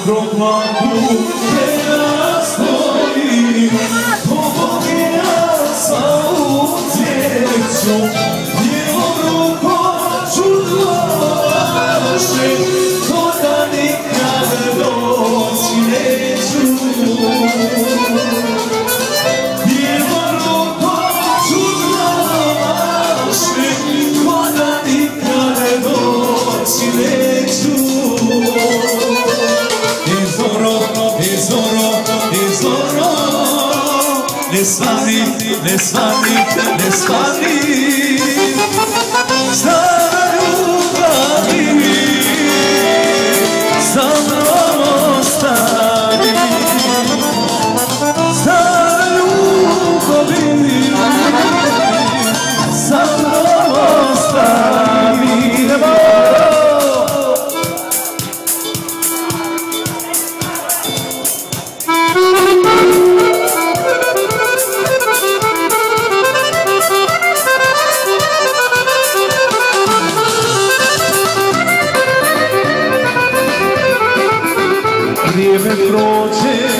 Na proklaku tera stoji Pobogina sa ucjeću Bijelom rukom čudlo vaše To da nikad doći neću rukom čudlo vaše To da nikad doći neću Ne svani, ne svani, ne svani rieme croce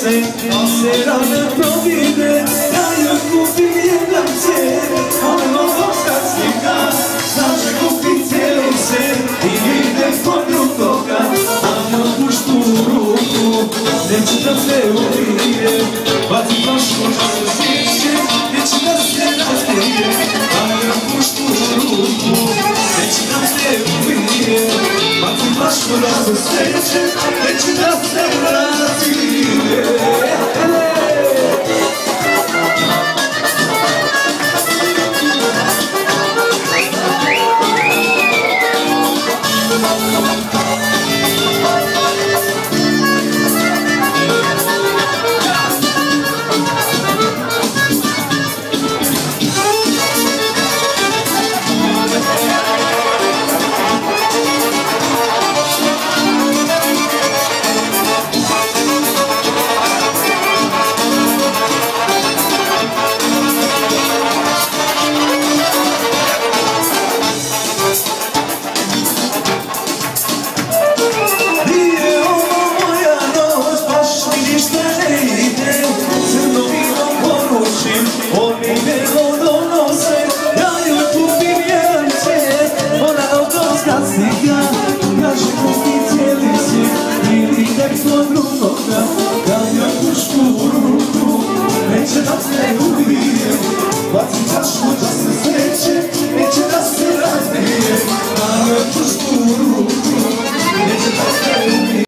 se, se rane provide Ja joj kupim jedan cijel, ono ovskak slika Znači kupim cijeli se i idem kod drugoga A joj puštu u ruku, neće da se ubije Bacim flašku da se sjeće, neće da se razbije A joj puštu u ruku, neće da se ubije Bacim flašku da se sjeće, neće da se razbije Yeah.